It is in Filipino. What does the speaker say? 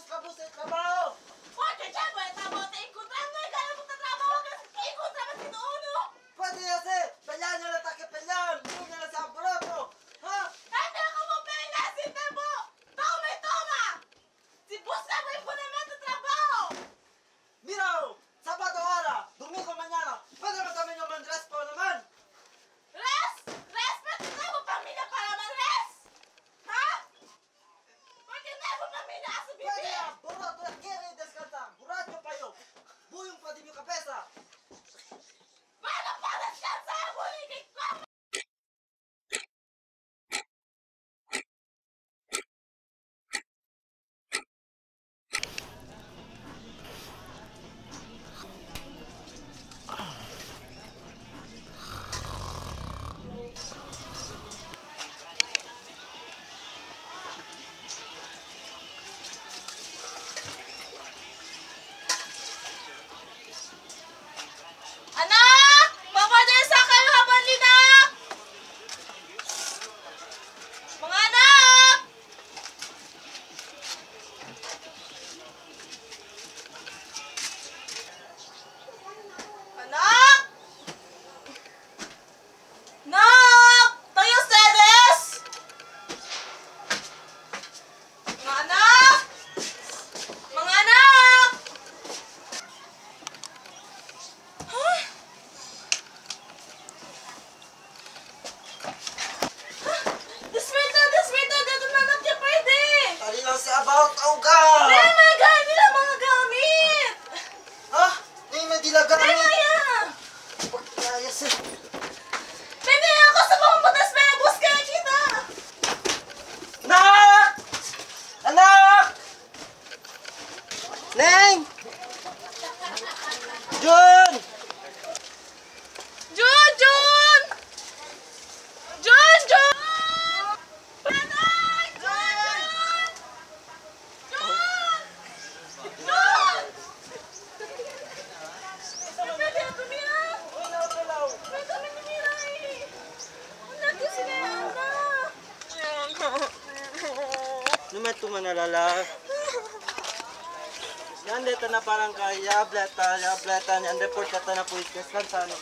mostrar pra vocês, tá bom? Neng! Jun! Jun! Jun! Jun! Jun! Numat tu mana lala dito na parang kaya yableta, yan report ka na po kan sa ano.